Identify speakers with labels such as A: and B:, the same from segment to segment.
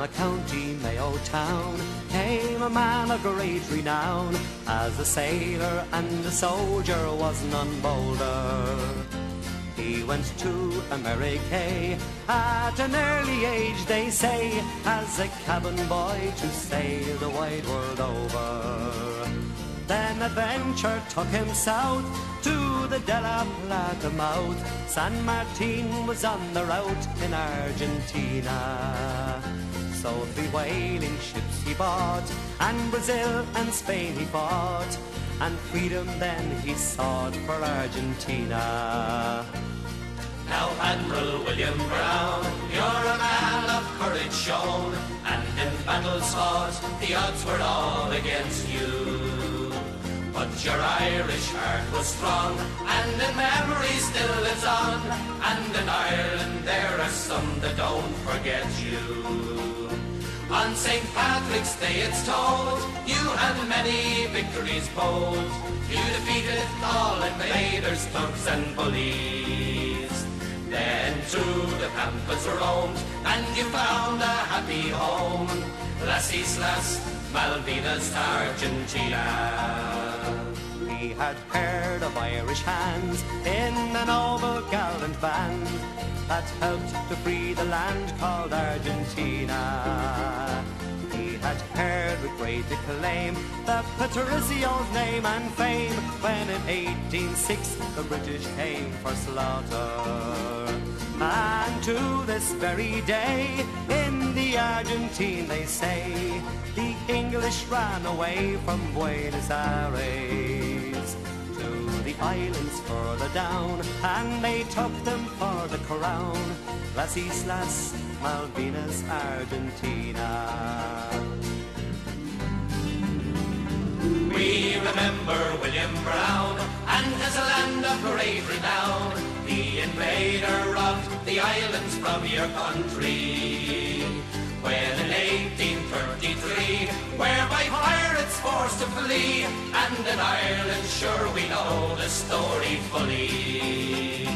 A: A county Mayo town came a man of great renown. As a sailor and a soldier was none bolder. He went to America at an early age, they say, as a cabin boy to sail the wide world over. Then adventure took him south to the De La Plata mouth. San Martin was on the route in Argentina. So three whaling ships he bought, and Brazil and Spain he fought, and freedom then he sought for Argentina.
B: Now, Admiral William Brown, you're a man of courage shown, and in battles fought, the odds were all against you. But your Irish heart was strong, and in memory still lives on, and in Ireland there are some that don't forget you. On St. Patrick's Day it's told, you had many victories bold. You defeated all invaders, thugs and bullies. Then through the pampas roamed, and you found a happy home. Las Islas Malvinas, Argentina.
A: He had heard of Irish hands in a noble gallant band that helped to free the land called Argentina. Heard with the Patricio's name and fame when in 1806 the British came for slaughter. And to this very day, in the Argentine they say, the English ran away from Buenos Aires to the islands further down, and they took them for the crown. Las Islas Malvinas, Argentina.
B: We remember William Brown and his land of great renown. The invader robbed the islands from your country. When in 1833, whereby pirates forced to flee, and in Ireland, sure we know the story fully.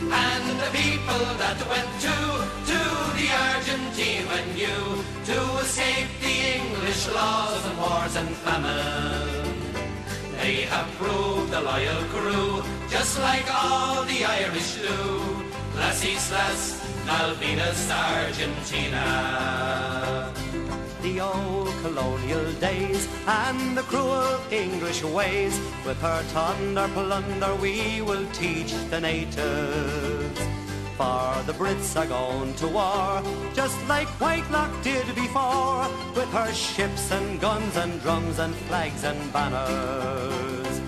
B: And the people that went to, to the Argentine you, to escape the English laws and wars and famine. They have proved a loyal crew, just like all the Irish do. Las Islas Malvinas, Argentina.
A: the old colonial days and the cruel English ways. With her thunder plunder we will teach the natives. For the Brits are going to war, just like Whitelocke did before, with her ships and guns and drums and flags and banners.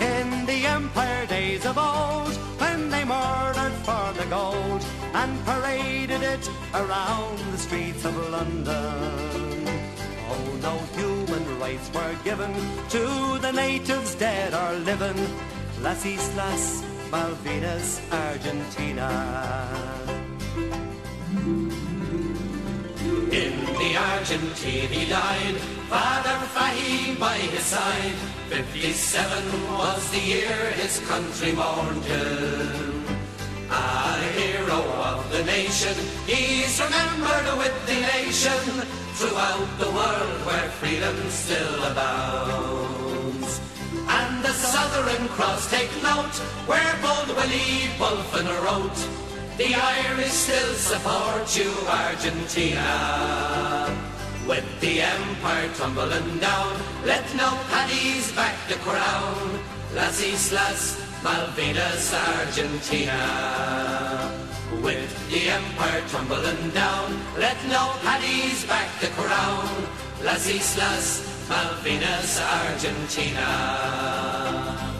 A: In the Empire days of old, when they murdered for the gold and paraded it around the streets of London. Oh, no human rights were given to the natives dead or living. Las Islas Malvinas, Argentina.
B: In the Argentine he died, Father Fahy by his side. Fifty-seven was the year his country mourned him. A hero of the nation, he's remembered with the nation throughout the world where freedom still abounds. Southern Cross take note where bold Willie Bulfin wrote. The Irish still support you, Argentina. With the empire tumbling down, let no paddies back the crown. Las Islas Malvinas, Argentina. With the empire tumbling down, let no paddies back the crown. Las Islas Malvinas, Argentina.